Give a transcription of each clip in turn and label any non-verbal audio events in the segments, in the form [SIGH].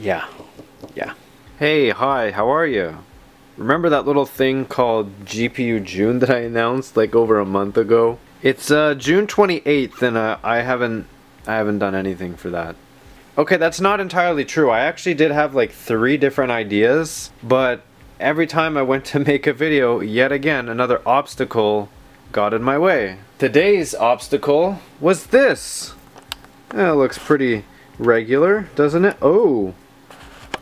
Yeah. Yeah. Hey, hi, how are you? Remember that little thing called GPU June that I announced like over a month ago? It's uh, June 28th and uh, I haven't I haven't done anything for that. Okay, that's not entirely true. I actually did have like three different ideas, but every time I went to [LAUGHS] make a video, yet again, another obstacle got in my way. Today's obstacle was this. It looks pretty regular, doesn't it? Oh.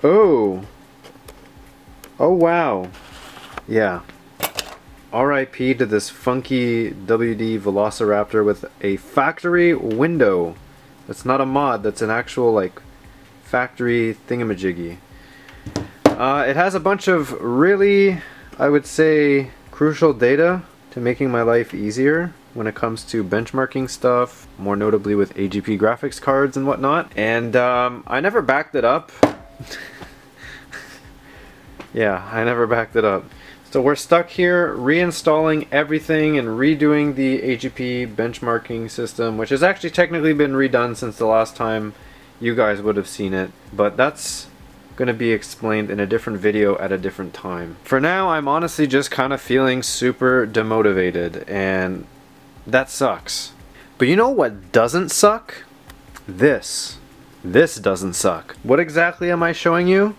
Oh. Oh, wow. Yeah. RIP to this funky WD Velociraptor with a factory window. That's not a mod, that's an actual, like, factory thingamajiggy. Uh, it has a bunch of really, I would say, crucial data to making my life easier when it comes to benchmarking stuff, more notably with AGP graphics cards and whatnot. And um, I never backed it up. [LAUGHS] yeah, I never backed it up. So we're stuck here reinstalling everything and redoing the AGP benchmarking system, which has actually technically been redone since the last time you guys would have seen it. But that's going to be explained in a different video at a different time. For now, I'm honestly just kind of feeling super demotivated and that sucks. But you know what doesn't suck? This. This doesn't suck. What exactly am I showing you?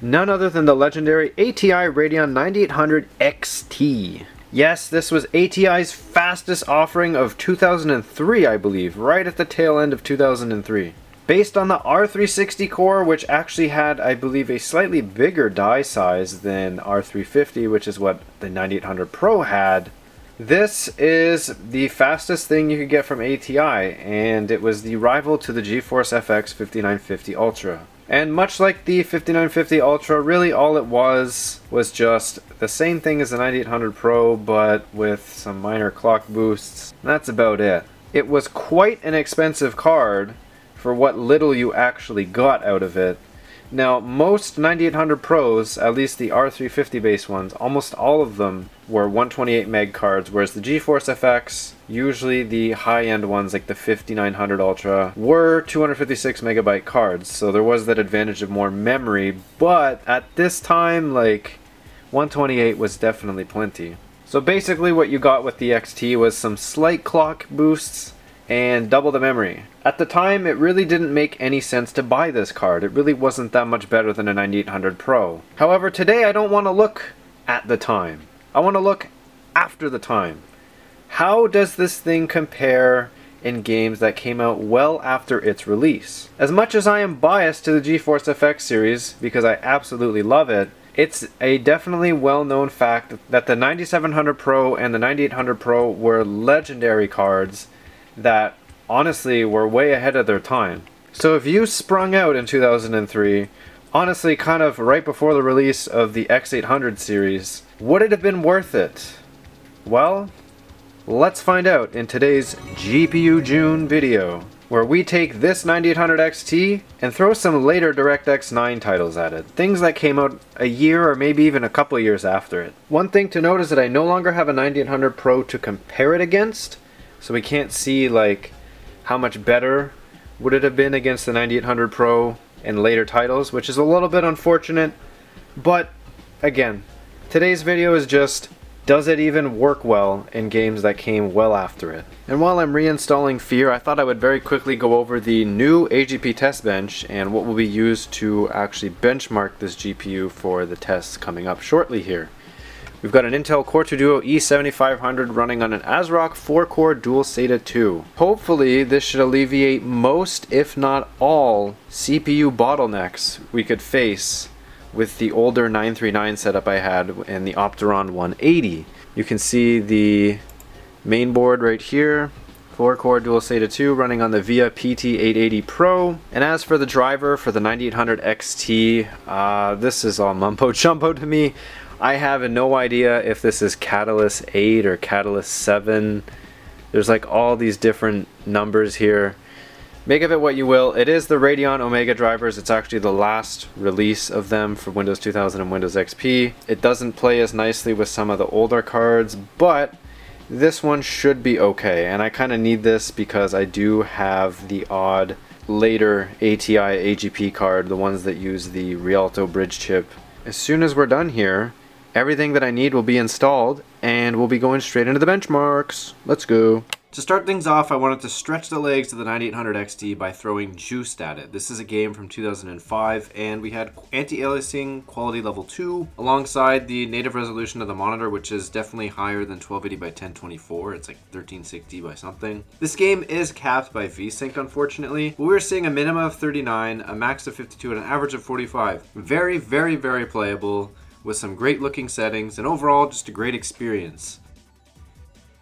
None other than the legendary ATI Radeon 9800 XT. Yes, this was ATI's fastest offering of 2003, I believe, right at the tail end of 2003. Based on the R360 core, which actually had, I believe, a slightly bigger die size than R350, which is what the 9800 Pro had, this is the fastest thing you could get from ATI, and it was the rival to the GeForce FX 5950 Ultra. And much like the 5950 Ultra, really all it was was just the same thing as the 9800 Pro, but with some minor clock boosts. That's about it. It was quite an expensive card for what little you actually got out of it, now, most 9800 Pros, at least the R350 base ones, almost all of them were 128 meg cards, whereas the GeForce FX, usually the high-end ones like the 5900 Ultra, were 256 megabyte cards. So there was that advantage of more memory, but at this time, like, 128 was definitely plenty. So basically what you got with the XT was some slight clock boosts, and double the memory. At the time, it really didn't make any sense to buy this card. It really wasn't that much better than a 9800 Pro. However, today I don't want to look at the time. I want to look after the time. How does this thing compare in games that came out well after its release? As much as I am biased to the GeForce FX series, because I absolutely love it, it's a definitely well-known fact that the 9700 Pro and the 9800 Pro were legendary cards that honestly were way ahead of their time. So if you sprung out in 2003, honestly kind of right before the release of the X800 series, would it have been worth it? Well, let's find out in today's GPU June video, where we take this 9800 XT and throw some later DirectX 9 titles at it, things that came out a year or maybe even a couple years after it. One thing to note is that I no longer have a 9800 Pro to compare it against, so we can't see like how much better would it have been against the 9800 Pro and later titles, which is a little bit unfortunate. But again, today's video is just does it even work well in games that came well after it? And while I'm reinstalling Fear, I thought I would very quickly go over the new AGP test bench and what will be used to actually benchmark this GPU for the tests coming up shortly here. We've got an Intel Core 2 Duo E7500 running on an ASRock 4-core dual SATA 2. Hopefully this should alleviate most, if not all, CPU bottlenecks we could face with the older 939 setup I had and the Opteron 180. You can see the main board right here, 4-core dual SATA 2 running on the VIA PT880 Pro. And as for the driver for the 9800 XT, uh, this is all mumbo jumbo to me. I have no idea if this is Catalyst 8 or Catalyst 7. There's like all these different numbers here. Make of it what you will. It is the Radeon Omega drivers. It's actually the last release of them for Windows 2000 and Windows XP. It doesn't play as nicely with some of the older cards, but this one should be okay. And I kind of need this because I do have the odd later ATI AGP card, the ones that use the Rialto bridge chip. As soon as we're done here, everything that I need will be installed and we'll be going straight into the benchmarks. Let's go. To start things off, I wanted to stretch the legs of the 9800 XT by throwing Juiced at it. This is a game from 2005, and we had anti-aliasing quality level 2, alongside the native resolution of the monitor, which is definitely higher than 1280 by 1024. It's like 1360 by something. This game is capped by VSync, unfortunately. We were seeing a minimum of 39, a max of 52, and an average of 45. Very, very, very playable, with some great looking settings, and overall just a great experience.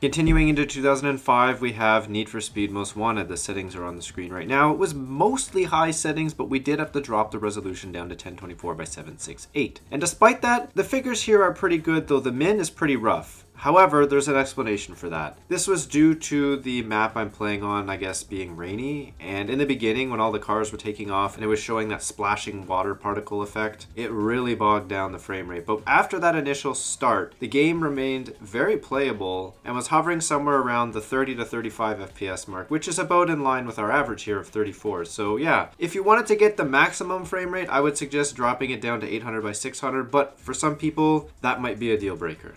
Continuing into 2005, we have Need for Speed Most Wanted. The settings are on the screen right now. It was mostly high settings, but we did have to drop the resolution down to 1024 by 768. And despite that, the figures here are pretty good, though the min is pretty rough. However, there's an explanation for that. This was due to the map I'm playing on, I guess, being rainy, and in the beginning, when all the cars were taking off and it was showing that splashing water particle effect, it really bogged down the frame rate. But after that initial start, the game remained very playable and was hovering somewhere around the 30 to 35 FPS mark, which is about in line with our average here of 34. So yeah, if you wanted to get the maximum frame rate, I would suggest dropping it down to 800 by 600, but for some people, that might be a deal breaker.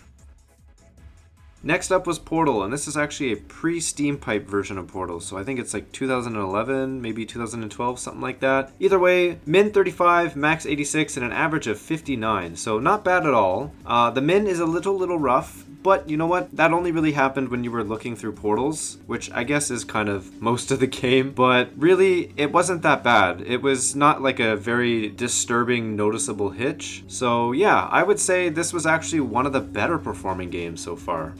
Next up was Portal, and this is actually a pre-Steam Pipe version of Portal, so I think it's like 2011, maybe 2012, something like that. Either way, min 35, max 86, and an average of 59, so not bad at all. Uh, the min is a little, little rough, but you know what? That only really happened when you were looking through portals, which I guess is kind of most of the [LAUGHS] game. But really, it wasn't that bad. It was not like a very disturbing, noticeable hitch. So yeah, I would say this was actually one of the better performing games so far.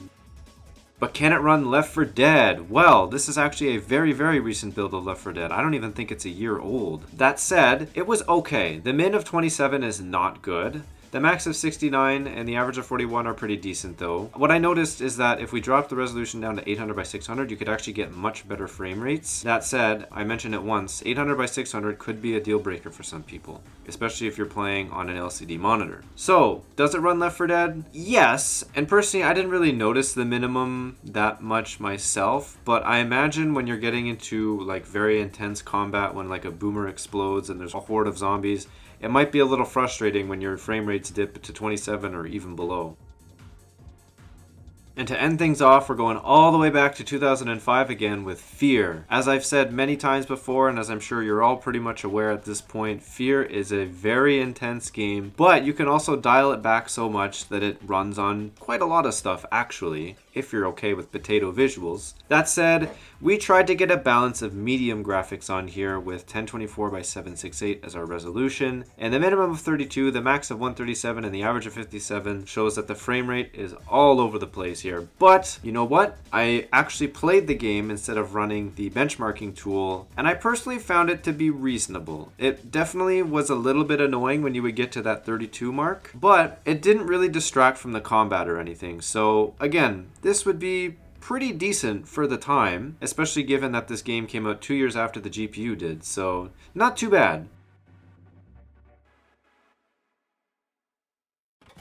But can it run Left 4 Dead? Well, this is actually a very, very recent build of Left 4 Dead. I don't even think it's a year old. That said, it was okay. The min of 27 is not good. The max of 69 and the average of 41 are pretty decent though. What I noticed is that if we drop the resolution down to 800 by 600, you could actually get much better frame rates. That said, I mentioned it once, 800 by 600 could be a deal breaker for some people, especially if you're playing on an LCD monitor. So, does it run Left 4 Dead? Yes, and personally I didn't really notice the minimum that much myself, but I imagine when you're getting into like very intense combat when like a boomer explodes and there's a horde of zombies, it might be a little frustrating when your frame rates dip to 27 or even below. And to end things off, we're going all the way back to 2005 again with Fear. As I've said many times before, and as I'm sure you're all pretty much aware at this point, Fear is a very intense game, but you can also dial it back so much that it runs on quite a lot of stuff actually if you're okay with potato visuals. That said, we tried to get a balance of medium graphics on here with 1024 by 768 as our resolution, and the minimum of 32, the max of 137, and the average of 57 shows that the frame rate is all over the place here. But, you know what? I actually played the game instead of running the benchmarking tool, and I personally found it to be reasonable. It definitely was a little bit annoying when you would get to that 32 mark, but it didn't really distract from the combat or anything. So again, this would be pretty decent for the time, especially given that this game came out two years after the GPU did, so not too bad.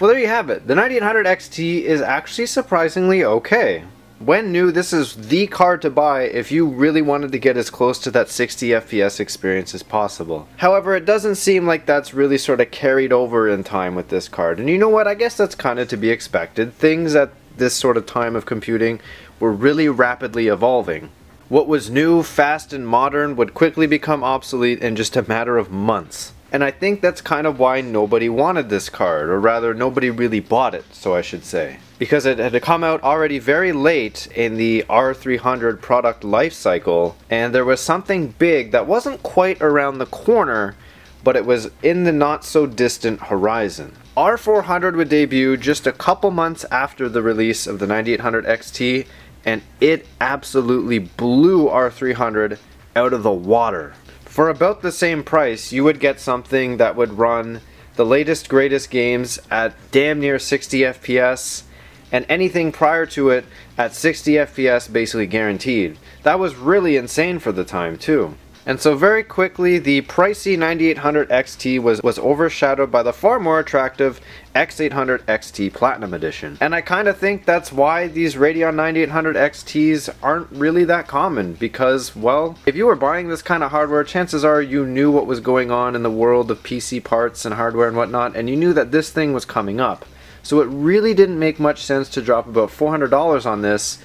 Well, there you have it. The 9800 XT is actually surprisingly okay. When new, this is the card to buy if you really wanted to get as close to that 60 FPS experience as possible. However, it doesn't seem like that's really sort of carried over in time with this card. And you know what? I guess that's kind of to be expected. Things at this sort of time of computing were really rapidly evolving. What was new, fast, and modern would quickly become obsolete in just a matter of months. And I think that's kind of why nobody wanted this card, or rather nobody really bought it, so I should say. Because it had come out already very late in the R300 product life cycle, and there was something big that wasn't quite around the corner, but it was in the not so distant horizon. R400 would debut just a couple months after the release of the 9800 XT, and it absolutely blew R300 out of the water. For about the same price, you would get something that would run the latest greatest games at damn near 60 FPS, and anything prior to it at 60 FPS basically guaranteed. That was really insane for the time too. And so very quickly, the pricey 9800 XT was, was overshadowed by the far more attractive X800 XT Platinum Edition. And I kind of think that's why these Radeon 9800 XTs aren't really that common because, well, if you were buying this kind of hardware, chances are you knew what was going on in the world of PC parts and hardware and whatnot, and you knew that this thing was coming up. So it really didn't make much sense to drop about $400 on this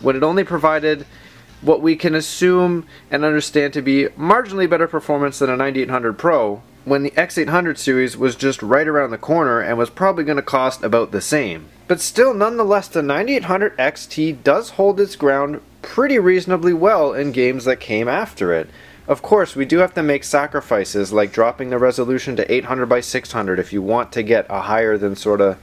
when it only provided what we can assume and understand to be marginally better performance than a 9800 Pro when the X800 series was just right around the corner and was probably going to cost about the same. But still, nonetheless, the 9800 XT does hold its ground pretty reasonably well in games that came after it. Of course, we do have to make sacrifices like dropping the resolution to 800 by 600 if you want to get a higher than sort of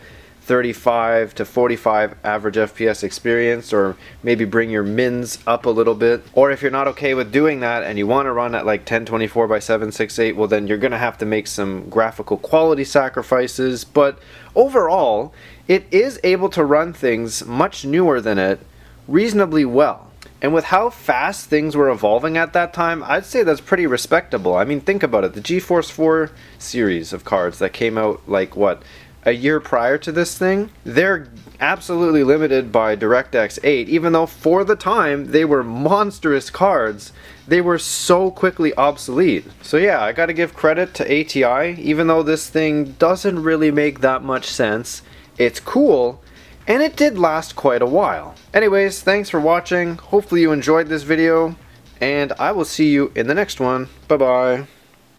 35 to 45 average FPS experience or maybe bring your mins up a little bit. Or if you're not okay with doing that and you want to run at like 1024 by 768, well then you're going to have to make some graphical quality sacrifices. But overall, it is able to run things much newer than it reasonably well. And with how fast things were evolving at that time, I'd say that's pretty respectable. I mean, think about it. The GeForce 4 series of cards that came out like what a year prior to this thing, they're absolutely limited by DirectX 8, even though for the time they were monstrous cards, they were so quickly obsolete. So yeah, I gotta give credit to ATI, even though this thing doesn't really make that much sense, it's cool, and it did last quite a while. Anyways, thanks for watching, hopefully you enjoyed this video, and I will see you in the next one. Bye bye.